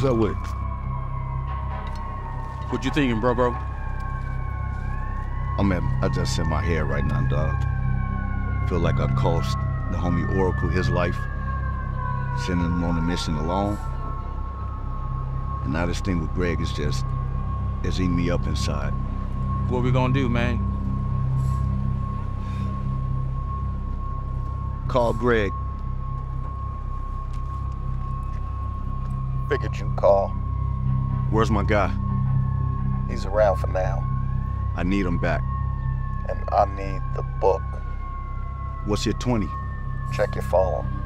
What's up with? What you thinking, bro, bro? I'm at, I just in my head right now, dog. Feel like I cost the homie Oracle his life, sending him on a mission alone. And now this thing with Greg is just, is eating me up inside. What we gonna do, man? Call Greg. Figured you'd call. Where's my guy? He's around for now. I need him back. And I need the book. What's your 20? Check your phone.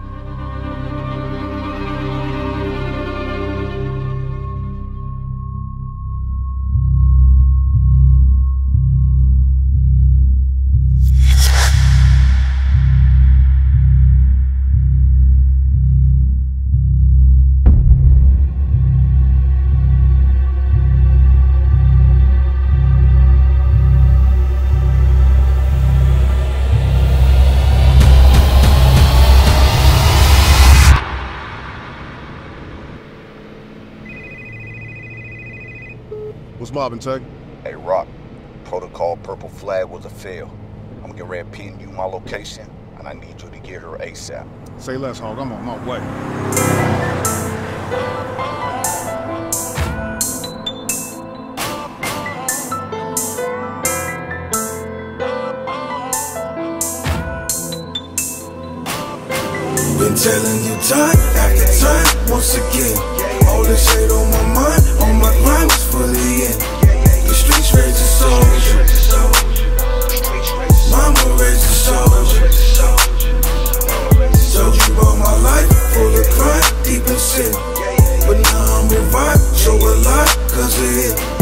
What's mobbing, Tech? Hey, Roc. Protocol Purple Flag was a fail. I'm getting ready to pin you my location, and I need you to get her ASAP. Say less, Hog. I'm on my way. Been telling you time after time, once again. All this hate on my mind, on my grind was fully in. The streets raised a soldier. Mama raised a soldier. You about my life, full of crime, deep in sin. But now I'm revived, show a lot, cause of it.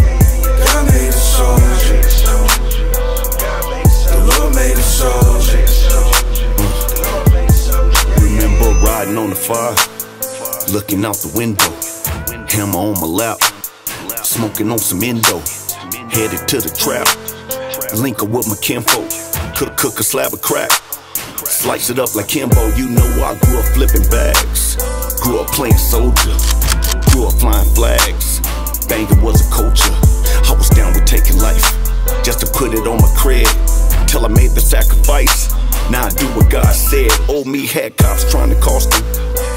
Looking out the window, hammer on my lap, smoking on some endo, headed to the trap, link up with my kinfolk, cook cook a slab of crack, slice it up like Kimbo. You know I grew up flipping bags, grew up playing soldier, grew up flying flags, banging was a culture. I was down with taking life, just to put it on my cred, till I made the sacrifice. Now I do what God said. Old me had cops trying to cost me.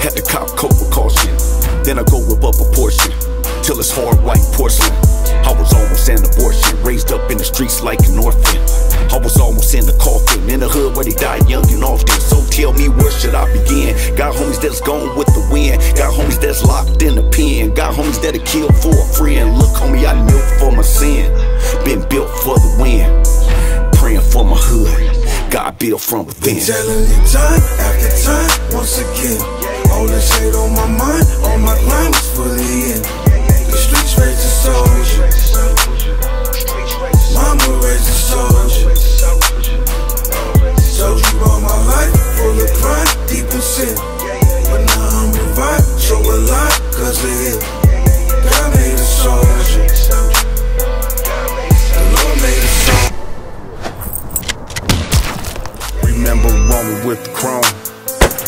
Had to cop coke with caution. Then I go whip up a portion. Till it's hard white porcelain. I was almost an abortion. Raised up in the streets like an orphan. I was almost in the coffin. In the hood where they died young and often. So tell me where should I begin? Got homies that's gone with the wind. Got homies that's locked in the pen. Got homies that'll kill for a friend. Look, homie, I knew for my sin. Been built for the win. Praying for my hood. God built from within. Telling you time after time, once again. All this hate on my mind, on my grind was fully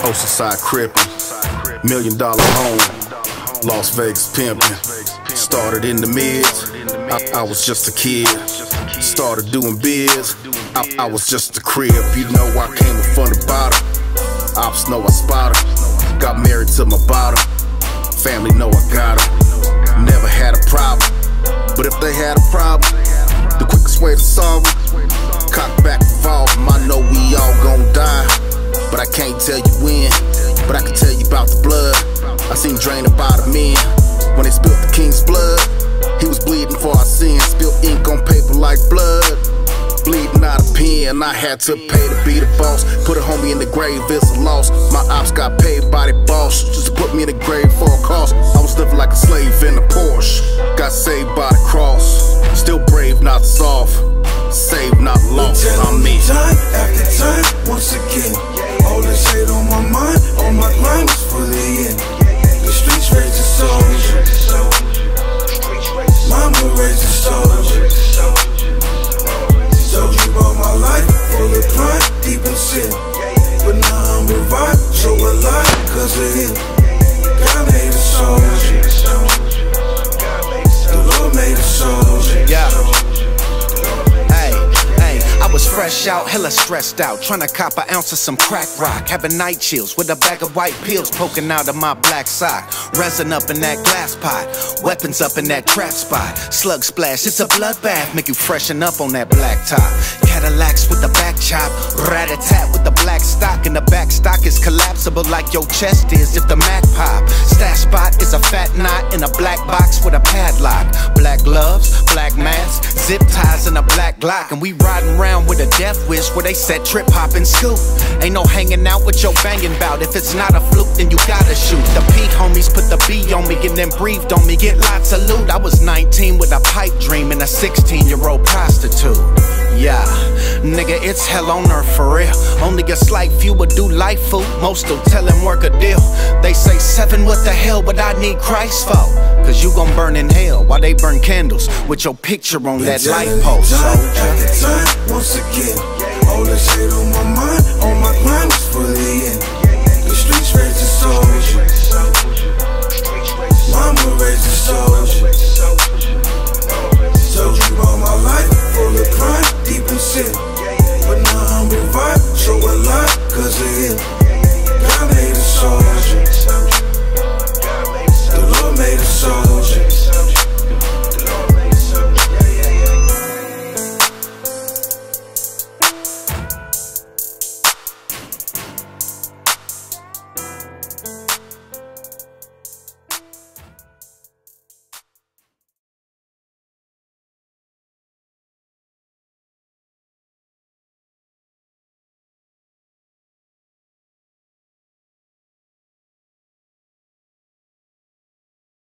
Oceanside crippin'. Million dollar home. Las Vegas pimpin'. Started in the mids. I, I was just a kid. Started doing biz. I, I was just a crib. You know I came up from the bottom. Ops know I spot 'em. Got married to my bottom. Family know I got 'em. Never had a problem. But if they had a problem, the quickest way to solve 'em, seen drain about a men when they spilled the king's blood. He was bleeding for our sins, spilled ink on paper like blood. Bleeding out a pen, I had to pay to be the boss. Put a homie in the grave, it's a loss. My ops got paid by the boss just to put me in the grave for a cost. I was living like a slave in a Porsche. Got saved by the cross. I'm hella stressed out. Trying to cop an ounce of some crack rock. Having night chills with a bag of white pills poking out of my black sock. Resin up in that glass pot. Weapons up in that trap spot. Slug splash, it's a bloodbath. Make you freshen up on that black top. Cadillacs with the back chop. Rat a tat with the black stock. And the back stock is collapsible like your chest is if the Mac pop. Stash spot is a fat knot in a black box with a padlock. Black gloves, black mask, zip ties, and a black Glock. And we riding around with a death wish where they said trip hop and scoop. Ain't no hanging out with your banging bout. If it's not a fluke, then you gotta shoot. The peak homies put the B on me and then breathed on me. Get lots of loot. I was 19 with a pipe dream and a 16 year old prostitute. Yeah, nigga, it's hell on earth for real. Only a slight few would do life food. Most will tell him work a deal. They say Sevin, what the hell would I need Christ for? Cause you gon' burn in hell while they burn candles with your picture on that light post, Time after time, once again. All the shit on my mind, on my mind is fully in.